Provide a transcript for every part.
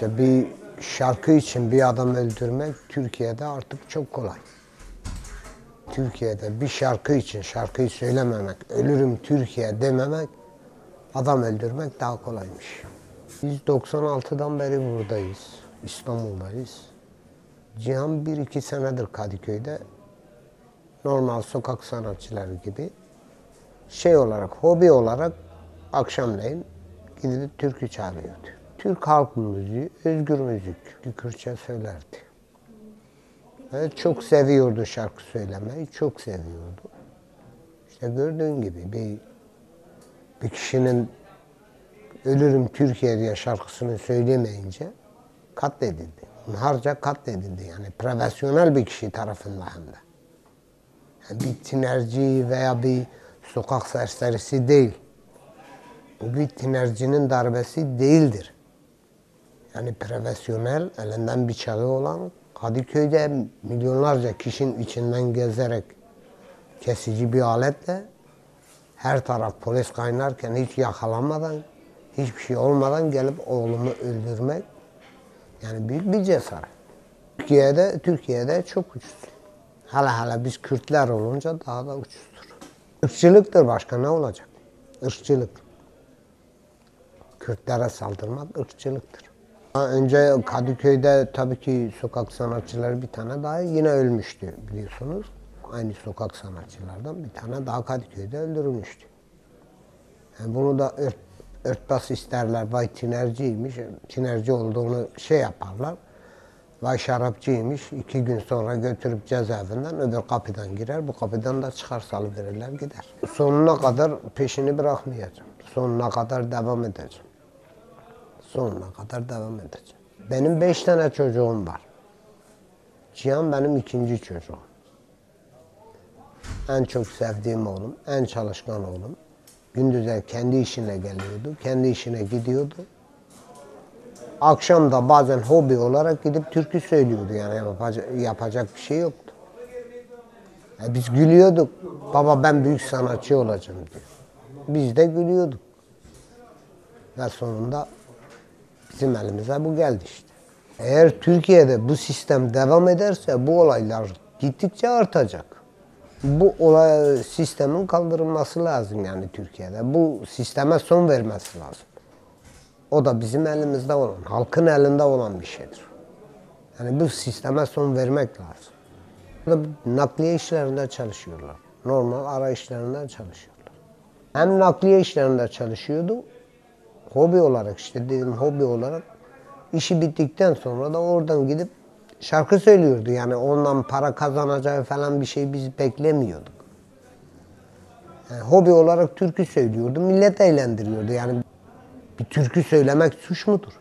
İşte bir şarkı için bir adam öldürmek Türkiye'de artık çok kolay. Türkiye'de bir şarkı için şarkıyı söylememek, ölürüm Türkiye dememek, adam öldürmek daha kolaymış. Biz 96'dan beri buradayız, İstanbul'dayız. Cihan bir iki senedir Kadıköy'de normal sokak sanatçıları gibi şey olarak, hobi olarak akşamleyin gidip türkü çalıyordu. Türk halk müziği, özgür müzik, Kürtçe söylerdi. Ve çok seviyordu şarkı söylemeyi, çok seviyordu. İşte gördüğün gibi bir, bir kişinin Ölürüm Türkiye diye şarkısını söylemeyince katledildi. Harca katledildi yani profesyonel bir kişi tarafından hem de. Yani bir tinerci veya bir sokak serserisi değil. Bu bir tinercinin darbesi değildir. Yani profesyonel, elinden bıçağı olan, Kadıköy'de milyonlarca kişinin içinden gezerek kesici bir aletle her taraf polis kaynarken hiç yakalanmadan, hiçbir şey olmadan gelip oğlumu öldürmek yani büyük bir cesaret. Türkiye'de Türkiye'de çok ucuz. Hala hala biz Kürtler olunca daha da ucuzdur. Irkçılıktır başka ne olacak? Irkçılık. Kürtlere saldırmak ırkçılıktır. Önce Kadıköy'de tabii ki sokak sanatçıları bir tane daha yine ölmüştü biliyorsunuz. Aynı sokak sanatçılardan bir tane daha Kadıköy'de öldürülmüştü. Yani bunu da ört, örtbas isterler. Vay tinerciymiş, tinerci olduğunu şey yaparlar. Vay şarapçıymış, iki gün sonra götürüp cezaevinden öbür kapıdan girer. Bu kapıdan da çıkar salıverirler gider. Sonuna kadar peşini bırakmayacağım. Sonuna kadar devam edeceğim. Sonuna kadar devam edeceğim. Benim beş tane çocuğum var. Cihan benim ikinci çocuğum. En çok sevdiğim oğlum, en çalışkan oğlum. Gündüzler kendi işine geliyordu, kendi işine gidiyordu. Akşam da bazen hobi olarak gidip türkü söylüyordu yani yapacak, bir şey yoktu. Ya biz gülüyorduk. Baba ben büyük sanatçı olacağım diyor. Biz de gülüyorduk. Ve sonunda bizim elimize bu geldi işte. Eğer Türkiye'de bu sistem devam ederse bu olaylar gittikçe artacak. Bu olay sistemin kaldırılması lazım yani Türkiye'de. Bu sisteme son vermesi lazım. O da bizim elimizde olan, halkın elinde olan bir şeydir. Yani bu sisteme son vermek lazım. Burada nakliye işlerinde çalışıyorlar. Normal ara işlerinde çalışıyorlar. Hem nakliye işlerinde çalışıyordu, hobi olarak işte dedim hobi olarak işi bittikten sonra da oradan gidip şarkı söylüyordu. Yani ondan para kazanacağı falan bir şey biz beklemiyorduk. Yani hobi olarak türkü söylüyordu. Millet eğlendiriyordu. Yani bir türkü söylemek suç mudur?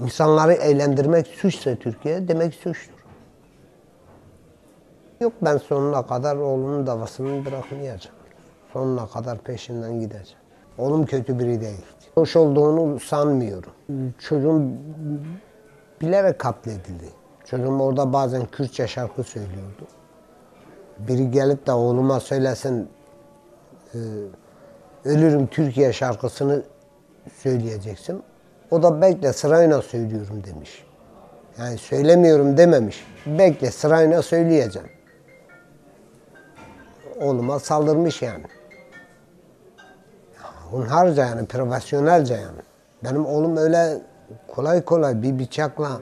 İnsanları eğlendirmek suçsa Türkiye demek suçtur. Yok ben sonuna kadar oğlumun davasını bırakmayacağım. Sonuna kadar peşinden gideceğim. Oğlum kötü biri değil. Hoş olduğunu sanmıyorum. Çocuğum bilerek katledildi. Çocuğum orada bazen Kürtçe şarkı söylüyordu. Biri gelip de oğluma söylesin e, ölürüm Türkiye şarkısını söyleyeceksin. O da bekle sırayla söylüyorum demiş. Yani söylemiyorum dememiş. Bekle sırayla söyleyeceğim. Oğluma saldırmış yani. Hunharca yani, profesyonelce yani. Benim oğlum öyle kolay kolay bir bıçakla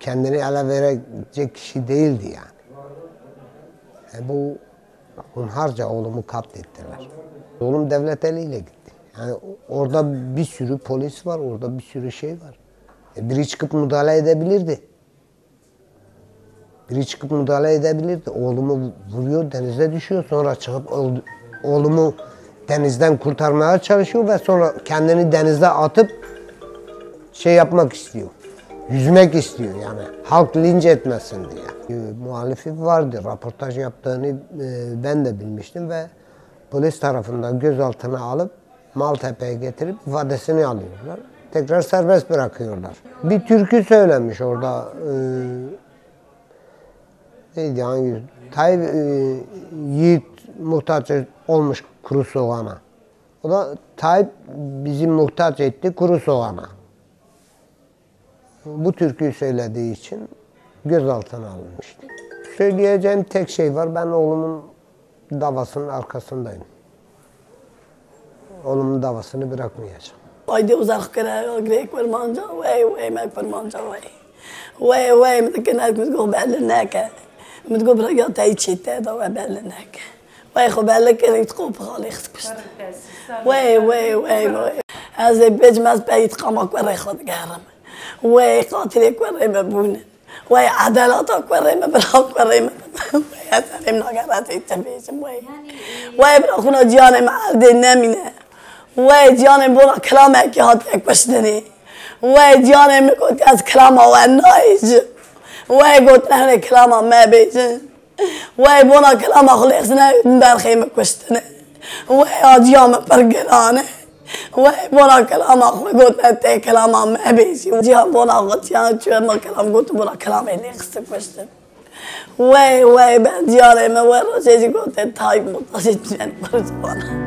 kendini ele verecek kişi değildi yani. E bu hunharca oğlumu katlettiler. Oğlum devlet eliyle gitti. Yani orada bir sürü polis var, orada bir sürü şey var. E biri çıkıp müdahale edebilirdi. Biri çıkıp müdahale edebilirdi. Oğlumu vuruyor, denize düşüyor. Sonra çıkıp oğlumu denizden kurtarmaya çalışıyor ve sonra kendini denizde atıp şey yapmak istiyor. Yüzmek istiyor yani. Halk linç etmesin diye. E, muhalifi vardı. Raportaj yaptığını e, ben de bilmiştim ve polis tarafından gözaltına alıp Maltepe'ye getirip ifadesini alıyorlar. Tekrar serbest bırakıyorlar. Bir türkü söylemiş orada. E, neydi hangi? Tayyip e, Yiğit muhtaç olmuş kuru soğana. O da Tayyip bizi muhtaç etti kuru soğana. Bu türküyü söylediği için gözaltına alınmıştı. Söyleyeceğim tek şey var. Ben oğlumun davasının arkasındayım. Oğlumun davasını bırakmayacağım. Haydi uzak kere grek parmanca, vay vay mek parmanca vay. Vay vay, mutkenak mutko bellenek. Mutko bırak ya tayçite da vay bellenek. Ouais, Robelle, elle est trop prolixe. Ouais, ouais, ouais, ouais. هذا البيت ما تبيت قام كوري خد قهرم وي قاتلي كوري مبون. وي عدالته كوري مبلا كوري مبلا يا سلام نقرات التبيت وي يعني وي بلا خونا ديانا مع دينا منا وي ديانا بونا كلامك يا هاتك بشدني وي ديانا مكوت از كلامه ونايج وي قلت نحن كلامه ما بيجن. وای بونا کلام أخليق سنة بار خيمة كوشتنا واي أجيام برقلانة واي بونا كلام أخوي قلت أتي كلام عم أبيسي وجيها بونا غطيان شو ما كلام قلت بونا كلام اللي خصك كوشتنا وای وای بعد يا ما وين رجعت قلت تايب مطاسي جنب